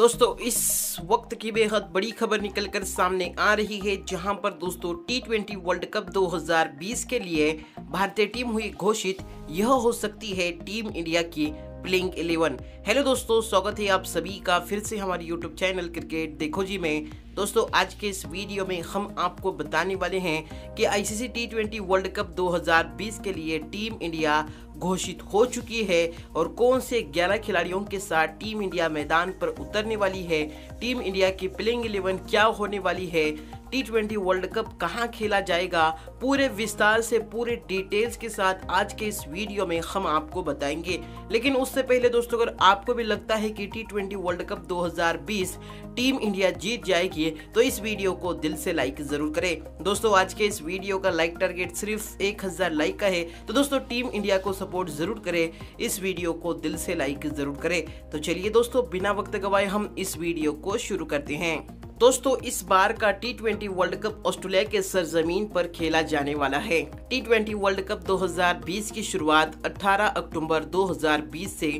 दोस्तों, इस वक्त की बेहद बड़ी खबर निकलकर सामने आ रही है, जहाँ पर दोस्तों टी ट्वेंटी वर्ल्ड कप 2020 के लिए भारतीय टीम हुई घोषित। यह हो सकती है टीम इंडिया की प्लेइंग इलेवन हेलो दोस्तों, स्वागत है आप सभी का फिर से हमारे यूट्यूब चैनल क्रिकेट देखो जी में। दोस्तों, आज के इस वीडियो में हम आपको बताने वाले हैं कि ICC T twenty World Cup 2020 के लिए टीम इंडिया घोषित हो चुकी है और कौन से 11 खिलाड़ियों के साथ टीम इंडिया मैदान पर उतरने वाली है? टीम इंडिया की प्लेइंग इलेवन क्या होने वाली है? टी ट्वेंटी वर्ल्ड कप कहाँ खेला जाएगा? पूरे विस्तार से, पूरे डिटेल्स के साथ आज के इस वीडियो में हम आपको बताएँगे। लेकिन उससे पहले दोस्तों, अगर आपको भी लगता है कि T World Cup 2020 team India जीत जाएगी तो इस वीडियो को दिल से लाइक ज़रूर करें। दोस्तों, आज के इस वीडियो का लाइक टारगेट सिर्फ़ एक हज़ार लाइक का है तो दोस्तों टीम इंडिया को सपोर्ट ज़रूर करें। इस वीडियो को दिल से लाइक ज़रूर करें। तो चलिए दोस्तों, बिना वक्त गवाए हम इस वीडियो को शुरू करते हैं। दोस्तों, इस बार का T twenty World Cup Australia के सरजमीन पर खेला जाने वाला है। टी ट्वेंटी वर्ल्ड कप 2020 की शुरुआत 18 अक्टूबर 2020 से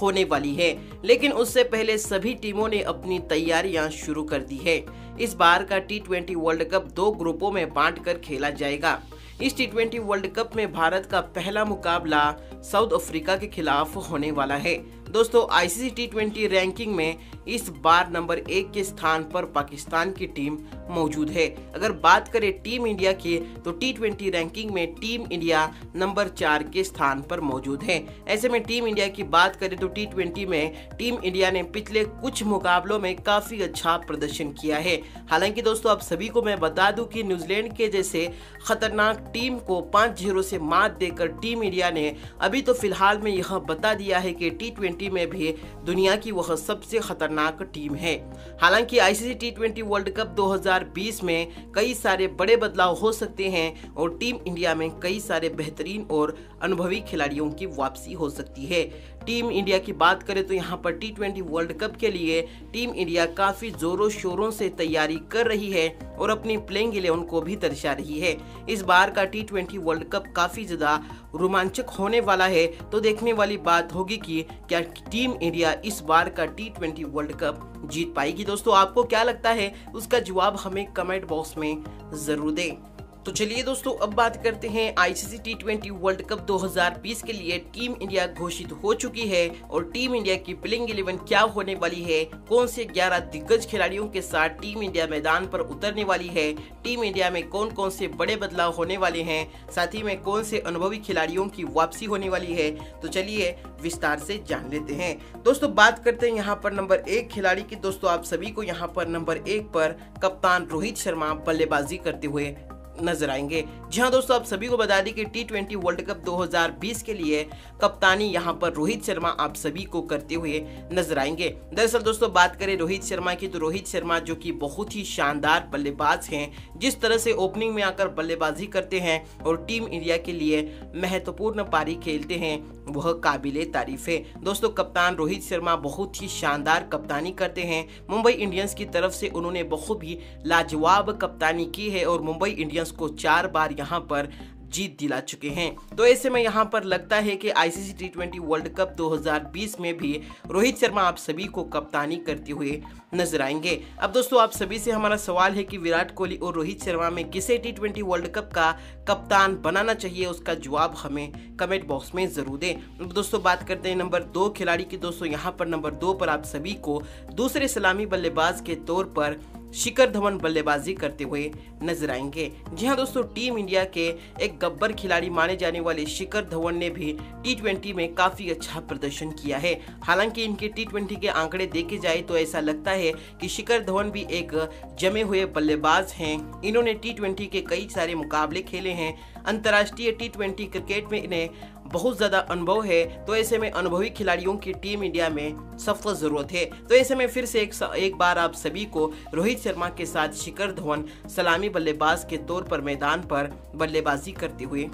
होने वाली है, लेकिन उससे पहले सभी टीमों ने अपनी तैयारियाँ शुरू कर दी है। इस बार का टी ट्वेंटी वर्ल्ड कप दो ग्रुपों में बांट कर खेला जाएगा। इस टी ट्वेंटी वर्ल्ड कप में भारत का पहला मुकाबला साउथ अफ्रीका के खिलाफ होने वाला है। दोस्तों आईसीसी टी ट्वेंटी रैंकिंग में इस बार नंबर एक के स्थान पर पाकिस्तान की टीम मौजूद है। अगर बात करें टीम इंडिया की तो टी रैंकिंग में टीम इंडिया नंबर चार के स्थान पर मौजूद है। ऐसे में टीम इंडिया की बात करें तो टी में टीम इंडिया ने पिछले कुछ मुकाबलों में काफ़ी अच्छा प्रदर्शन किया है। हालाँकि दोस्तों, आप सभी को मैं बता दूँ कि न्यूजीलैंड के जैसे खतरनाक टीम को पाँच ज़ीरो से मात देकर टीम इंडिया ने अभी तो फ़िलहाल में यह बता दिया है कि टी में भी दुनिया की वह सबसे खतरनाक टीम है। हालाँकि ICC T twenty World Cup 2020 में कई सारे बड़े बदलाव हो सकते हैं और टीम इंडिया में कई सारे बेहतरीन और अनुभवी खिलाड़ियों की वापसी हो सकती है। टीम इंडिया की बात करें तो यहाँ पर टी ट्वेंटी वर्ल्ड कप के लिए टीम इंडिया काफ़ी जोरों शोरों से तैयारी कर रही है और अपनी प्लेइंग इलेवन को भी दर्शा रही है। इस बार का टी ट्वेंटी वर्ल्ड कप काफ़ी ज़्यादा रोमांचक होने वाला है। तो देखने वाली बात होगी कि क्या टीम इंडिया इस बार का टी ट्वेंटी वर्ल्ड कप जीत पाएगी। दोस्तों, आपको क्या लगता है? उसका जवाब हमें कमेंट बॉक्स में ज़रूर दें। तो चलिए दोस्तों, अब बात करते हैं ICC T twenty World Cup 2020 के लिए टीम इंडिया घोषित हो चुकी है और टीम इंडिया की प्लेइंग इलेवन क्या होने वाली है? कौन से 11 दिग्गज खिलाड़ियों के साथ टीम इंडिया मैदान पर उतरने वाली है? टीम इंडिया में कौन कौन से बड़े बदलाव होने वाले हैं? साथ ही में कौन से अनुभवी खिलाड़ियों की वापसी होने वाली है? तो चलिए विस्तार से जान लेते हैं। दोस्तों, बात करते हैं यहाँ पर नंबर एक खिलाड़ी की। दोस्तों, आप सभी को यहाँ पर नंबर एक पर कप्तान रोहित शर्मा बल्लेबाजी करते हुए नज़र आएँगे। जी हाँ दोस्तों, आप सभी को बता दें कि टी ट्वेंटी वर्ल्ड कप 2020 के लिए कप्तानी यहाँ पर रोहित शर्मा आप सभी को करते हुए नज़र आएँगे। दरअसल दोस्तों, बात करें रोहित शर्मा की तो रोहित शर्मा जो कि बहुत ही शानदार बल्लेबाज हैं, जिस तरह से ओपनिंग में आकर बल्लेबाजी करते हैं और टीम इंडिया के लिए महत्वपूर्ण पारी खेलते हैं, वह काबिल तारीफ़ है। दोस्तों, कप्तान रोहित शर्मा बहुत ही शानदार कप्तानी करते हैं। मुंबई इंडियंस की तरफ़ से उन्होंने बहुत ही लाजवाब कप्तानी की है और मुंबई इंडियंस को चार बार यहाँ पर जीत दिला चुके हैं। तो ऐसे में यहाँ पर लगता है कि ICC T twenty World Cup 2020 में भी रोहित शर्मा आप सभी को कप्तानी करते हुए नज़र आएँगे। अब दोस्तों, आप सभी से हमारा सवाल है कि विराट कोहली और रोहित शर्मा में किसे टी ट्वेंटी वर्ल्ड कप का कप्तान बनाना चाहिए, उसका जवाब हमें कमेंट बॉक्स में ज़रूर दें। दोस्तों, बात करते हैं नंबर दो खिलाड़ी की। दोस्तों, यहाँ पर नंबर दो पर आप सभी को दूसरे सलामी बल्लेबाज के तौर पर शिखर धवन बल्लेबाजी करते हुए नज़र आएँगे। जी हाँ दोस्तों, टीम इंडिया के एक गब्बर खिलाड़ी माने जाने वाले शिखर धवन ने भी टी में काफ़ी अच्छा प्रदर्शन किया है। हालाँकि इनके टी के आंकड़े देखे जाए तो ऐसा लगता है कि शिखर धवन भी एक जमे हुए बल्लेबाज हैं। इन्होंने टी के कई सारे मुकाबले खेले हैं। अंतर्राष्ट्रीय टी क्रिकेट में इन्हें बहुत ज़्यादा अनुभव है तो ऐसे में अनुभवी खिलाड़ियों की टीम इंडिया में सख्त ज़रूरत है। तो ऐसे में फिर से एक, एक बार आप सभी को रोहित शर्मा के साथ शिखर धवन सलामी बल्लेबाज के तौर पर मैदान पर बल्लेबाजी करते हुए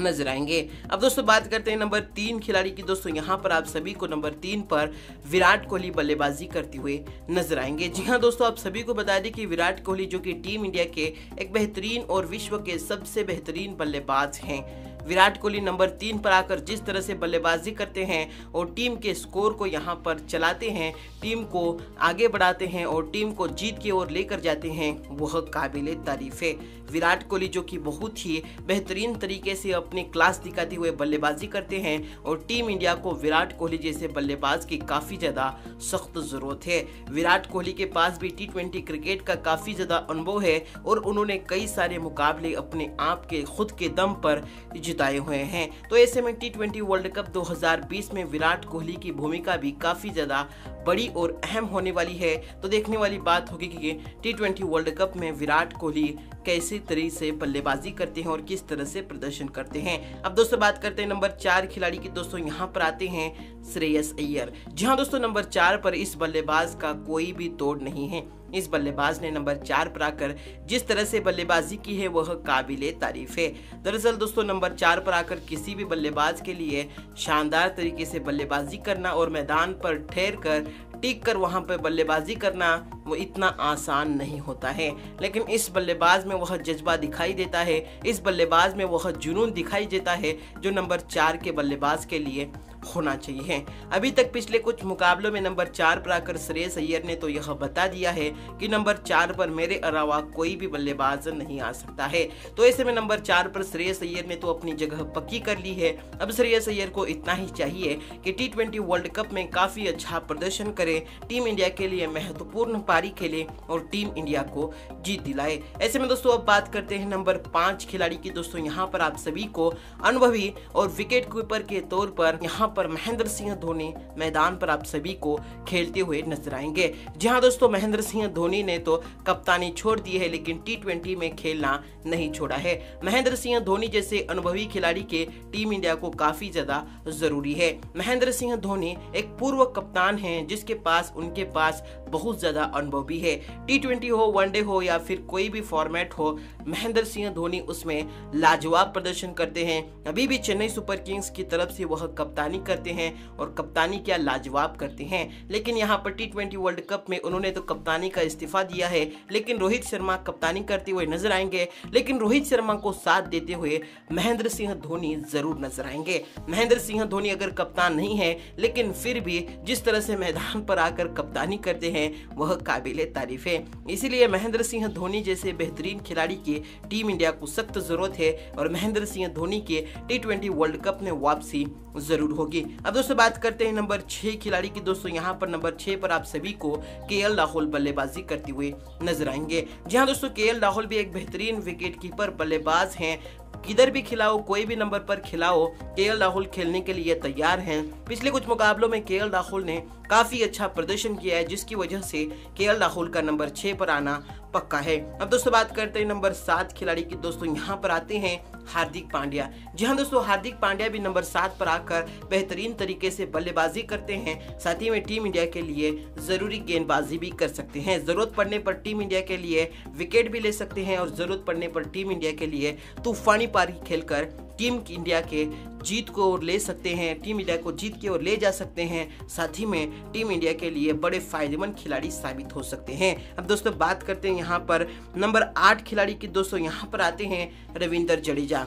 नज़र आएँगे। अब दोस्तों बात करते हैं नंबर तीन खिलाड़ी की। दोस्तों यहाँ पर आप सभी को नंबर तीन पर विराट कोहली बल्लेबाजी करते हुए नज़र आएँगे। जी हाँ दोस्तों आप सभी को बता दें कि विराट कोहली जो कि टीम इंडिया के एक बेहतरीन और विश्व के सबसे बेहतरीन बल्लेबाज हैं। विराट कोहली नंबर तीन पर आकर जिस तरह से बल्लेबाजी करते हैं और टीम के स्कोर को यहाँ पर चलाते हैं, टीम को आगे बढ़ाते हैं और टीम को जीत की ओर लेकर जाते हैं, वह काबिल तारीफ़ है। विराट कोहली जो कि बहुत ही बेहतरीन तरीके से अपनी क्लास दिखाते हुए बल्लेबाजी करते हैं और टीम इंडिया को विराट कोहली जैसे बल्लेबाज की काफ़ी ज़्यादा सख्त ज़रूरत है। विराट कोहली के पास भी टी क्रिकेट का काफ़ी ज़्यादा अनुभव है और उन्होंने कई सारे मुकाबले अपने आप के, खुद के दम पर जिताए हुए हैं। तो ऐसे में टी ट्वेंटी वर्ल्ड कप 2020 में विराट कोहली की भूमिका भी काफ़ी ज़्यादा बड़ी और अहम होने वाली है। तो देखने वाली बात होगी कि टी ट्वेंटी वर्ल्ड कप में विराट कोहली कैसे तरीके से बल्लेबाजी करते हैं और किस तरह से प्रदर्शन करते हैं। अब दोस्तों बात करते हैं नंबर चार खिलाड़ी की। दोस्तों, यहाँ पर आते हैं श्रेयस अय्यर। जी हाँ दोस्तों, नंबर चार पर इस बल्लेबाज का कोई भी तोड़ नहीं है। इस बल्लेबाज ने नंबर चार पर आकर जिस तरह से बल्लेबाजी की है, वह काबिल तारीफ़ है। दरअसल दोस्तों, नंबर चार पर आकर किसी भी बल्लेबाज के लिए शानदार तरीके से बल्लेबाजी करना और मैदान पर ठहर कर टिक कर वहाँ पर बल्लेबाजी करना, वो इतना आसान नहीं होता है। लेकिन इस बल्लेबाज में वह जज्बा दिखाई देता है। इस बल्लेबाज में वह जुनून दिखाई देता है, जो नंबर चार के बल्लेबाज के लिए होना चाहिए अभी तक पिछले कुछ मुकाबलों में नंबर चार पर आकर श्रेयस अय्यर ने तो यह बता दिया है कि नंबर चार पर मेरे अलावा कोई भी बल्लेबाज नहीं आ सकता है। तो ऐसे में नंबर चार पर श्रेयस अय्यर ने तो अपनी जगह पक्की कर ली है। अब श्रेयस अय्यर को इतना ही चाहिए कि टी ट्वेंटी वर्ल्ड कप में काफ़ी अच्छा प्रदर्शन करे टीम इंडिया के लिए महत्वपूर्ण पारी खेले और टीम इंडिया को जीत दिलाए। ऐसे में दोस्तों, अब बात करते हैं नंबर पाँच खिलाड़ी की। दोस्तों, यहाँ पर आप सभी को अनुभवी और विकेट कीपर के तौर पर यहाँ पर महेंद्र सिंह धोनी मैदान पर आप सभी को खेलते हुए नज़र आएँगे। जी हाँ दोस्तों, महेंद्र सिंह धोनी ने तो कप्तानी छोड़ दी है, लेकिन टी में खेलना नहीं छोड़ा है। महेंद्र सिंह धोनी जैसे अनुभवी खिलाड़ी के टीम इंडिया को काफ़ी ज़्यादा ज़रूरी है। महेंद्र सिंह धोनी एक पूर्व कप्तान है, जिसके पास, उनके पास बहुत ज़्यादा अनुभव भी है। टी ट्वेंटी हो वनडे हो या फिर कोई भी फॉर्मेट हो, महेंद्र सिंह धोनी उसमें लाजवाब प्रदर्शन करते हैं। अभी भी चेन्नई सुपर किंग्स की तरफ़ से वह कप्तानी करते हैं और कप्तानी क्या लाजवाब करते हैं। लेकिन यहाँ पर टी ट्वेंटी वर्ल्ड कप में उन्होंने तो कप्तानी का इस्तीफा दिया है, लेकिन रोहित शर्मा कप्तानी करते हुए नज़र आएँगे। लेकिन रोहित शर्मा को साथ देते हुए महेंद्र सिंह धोनी ज़रूर नज़र आएँगे। महेंद्र सिंह धोनी अगर कप्तान नहीं है, लेकिन फिर भी जिस तरह से मैदान पर आकर कप्तानी करते हैं वह काबिल तारीफ़ है। इसीलिए महेंद्र सिंह धोनी जैसे बेहतरीन खिलाड़ी की टीम इंडिया को सख्त ज़रूरत है और महेंद्र सिंह धोनी के टी वर्ल्ड कप में वापसी ज़रूर होगी। अब दोस्तों, बात करते हैं नंबर छह खिलाड़ी की। दोस्तों, यहाँ पर नंबर छह पर आप सभी को के राहुल बल्लेबाजी करते हुए नज़र आएँगे। जहाँ दोस्तों के राहुल भी एक बेहतरीन विकेट कीपर बल्लेबाज हैं। किधर भी खिलाओ, कोई भी नंबर पर खिलाओ के राहुल खेलने के लिए तैयार हैं। पिछले कुछ मुकाबलों में के राहुल ने काफ़ी अच्छा प्रदर्शन किया है, जिसकी वजह से के राहुल का नंबर छह पर आना पक्का है। अब दोस्तों बात करते हैं नंबर सात खिलाड़ी की। दोस्तों, यहाँ पर आते हैं हार्दिक पांड्या। जी हाँ दोस्तों, हार्दिक पांड्या भी नंबर सात पर आकर बेहतरीन तरीके से बल्लेबाजी करते हैं। साथ ही में टीम इंडिया के लिए ज़रूरी गेंदबाजी भी कर सकते हैं। ज़रूरत पड़ने पर टीम इंडिया के लिए विकेट भी ले सकते हैं और ज़रूरत पड़ने पर टीम इंडिया के लिए तूफानी पारी खेलकर टीम इंडिया के जीत को और ले सकते हैं, टीम इंडिया को जीत के और ले जा सकते हैं, साथ ही में टीम इंडिया के लिए बड़े फ़ायदेमंद खिलाड़ी साबित हो सकते हैं। अब दोस्तों, बात करते हैं यहाँ पर नंबर आठ खिलाड़ी की। दोस्तों, यहाँ पर आते हैं रविंदर जडेजा।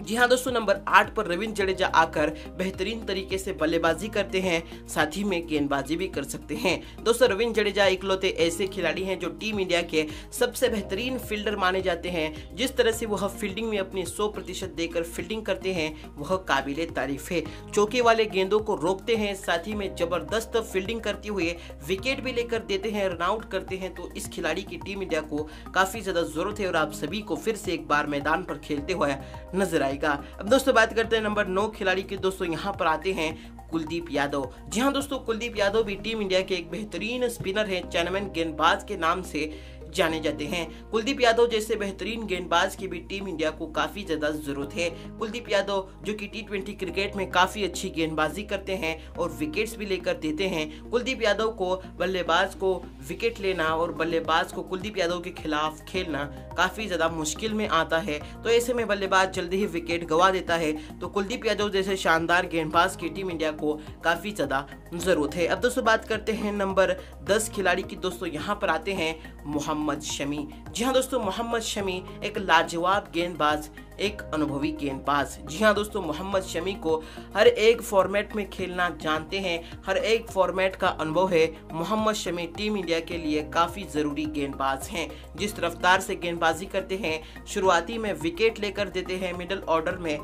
जी हाँ दोस्तों, नंबर आठ पर रविंद्र जडेजा आकर बेहतरीन तरीके से बल्लेबाजी करते हैं, साथ ही में गेंदबाजी भी कर सकते हैं। दोस्तों, रविंद्र जडेजा इकलौते ऐसे खिलाड़ी हैं जो टीम इंडिया के सबसे बेहतरीन फील्डर माने जाते हैं। जिस तरह से वह फील्डिंग में अपनी सौ प्रतिशत देकर फील्डिंग करते हैं, वह काबिल तारीफ़ है। चौके वाले गेंदों को रोकते हैं, साथ ही में ज़बरदस्त फील्डिंग करते हुए विकेट भी लेकर देते हैं रनआउट करते हैं। तो इस खिलाड़ी की टीम इंडिया को काफ़ी ज़्यादा ज़रूरत है और आप सभी को फिर से एक बार मैदान पर खेलते हुए नज़र आए जाएगा। अब दोस्तों, बात करते हैं नंबर नौ खिलाड़ी की। दोस्तों, यहाँ पर आते हैं कुलदीप यादव। जी हाँ दोस्तों, कुलदीप यादव भी टीम इंडिया के एक बेहतरीन स्पिनर हैं चैनमैन गेंदबाज के नाम से। जाने जाते हैं। कुलदीप यादव जैसे बेहतरीन गेंदबाज की भी टीम इंडिया को काफ़ी ज़्यादा ज़रूरत है। कुलदीप यादव, जो कि टी क्रिकेट में काफ़ी अच्छी गेंदबाजी करते हैं और विकेट्स भी लेकर देते हैं, कुलदीप यादव को बल्लेबाज को विकेट लेना और बल्लेबाज को कुलदीप यादव के खिलाफ खेलना काफ़ी ज़्यादा मुश्किल में आता है। तो ऐसे में बल्लेबाज जल्दी ही विकेट गवा देता है। तो कुलदीप यादव जैसे शानदार गेंदबाज की टीम इंडिया को काफ़ी ज़्यादा ज़रूरत है। अब दोस्तों बात करते हैं नंबर दस खिलाड़ी की। दोस्तों, यहाँ पर आते हैं मोहम्मद मोहम्मद शमी। जी हाँ दोस्तों, मोहम्मद शमी एक लाजवाब गेंदबाज, एक अनुभवी गेंदबाज। जी हाँ दोस्तों, मोहम्मद शमी को हर एक फॉर्मेट में खेलना जानते हैं, हर एक फॉर्मेट का अनुभव है। मोहम्मद शमी टीम इंडिया के लिए काफ़ी ज़रूरी गेंदबाज हैं। जिस रफ्तार से गेंदबाजी करते हैं, शुरुआती में विकेट लेकर देते हैं मिडल ऑर्डर में।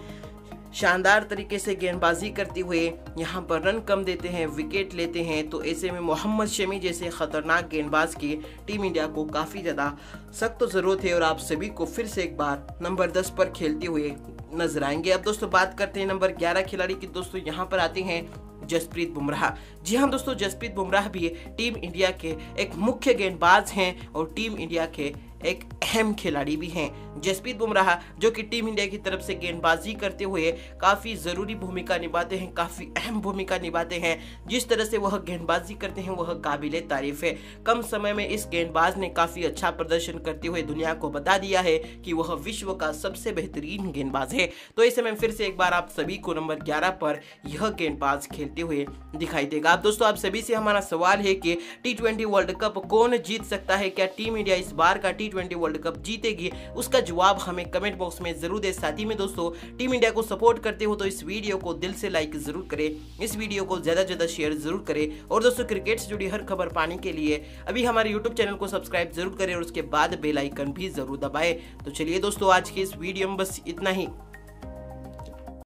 शानदार तरीके से गेंदबाजी करते हुए यहाँ पर रन कम देते हैं विकेट लेते हैं तो ऐसे में मोहम्मद शमी जैसे खतरनाक गेंदबाज की टीम इंडिया को काफ़ी ज़्यादा सख्त तो ज़रूरत है और आप सभी को फिर से एक बार नंबर दस पर खेलते हुए नज़र आएँगे। अब दोस्तों बात करते हैं नंबर ग्यारह खिलाड़ी की। दोस्तों यहाँ पर आते हैं जसप्रीत बुमराह। जी हाँ दोस्तों, जसप्रीत बुमराह भी टीम इंडिया के एक मुख्य गेंदबाज हैं और टीम इंडिया के एक अहम खिलाड़ी भी हैं। जसप्रीत बुमराह, जो कि टीम इंडिया की तरफ़ से गेंदबाजी करते हुए काफ़ी ज़रूरी भूमिका निभाते हैं, काफ़ी अहम भूमिका निभाते हैं। जिस तरह से वह गेंदबाजी करते हैं, वह काबिल तारीफ़ है। कम समय में इस गेंदबाज ने काफ़ी अच्छा प्रदर्शन करते हुए दुनिया को बता दिया है कि वह विश्व का सबसे बेहतरीन गेंदबाज है। तो ऐसे में फिर से एक बार आप सभी को नंबर ग्यारह पर यह गेंदबाज खेलते हुए दिखाई देगा। आप दोस्तों, आप सभी से हमारा सवाल है कि टी वर्ल्ड कप कौन जीत सकता है? क्या टीम इंडिया इस बार का टी वर्ल्ड कप जीतेगी। उसका जवाब हमें कमेंट बॉक्स में ज़रूर दे। साथ ही में दोस्तों टीम इंडिया को सपोर्ट करते हो तो इस वीडियो को दिल से लाइक ज़रूर करें। इस वीडियो को ज़्यादा से ज़्यादा शेयर ज़रूर करें। और दोस्तों क्रिकेट से जुड़ी हर खबर पाने के लिए अभी हमारे यूट्यूब चैनल को सब्सक्राइब ज़रूर करें और उसके बाद बेलाइकन भी ज़रूर दबाए। तो चलिए दोस्तों, आज के इस वीडियो में बस इतना ही।